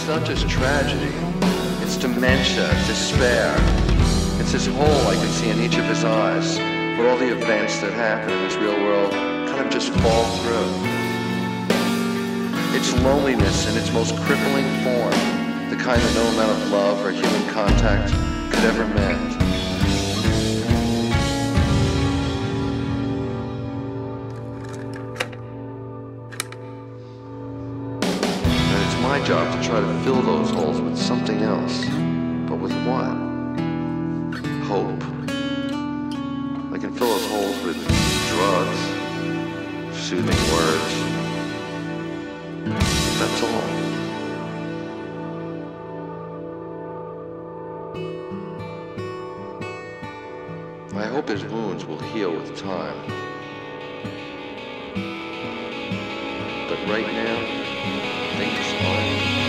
it's not just tragedy. It's dementia, despair. It's this hole I can see in each of his eyes, where all the events that happen in this real world kind of just fall through. It's loneliness in its most crippling form, the kind that no amount of love or human contact could ever mend. Job to try to fill those holes with something else. But with what? Hope. I can fill those holes with drugs, soothing words. That's all. I hope his wounds will heal with time. But right now, Thanks, Lord.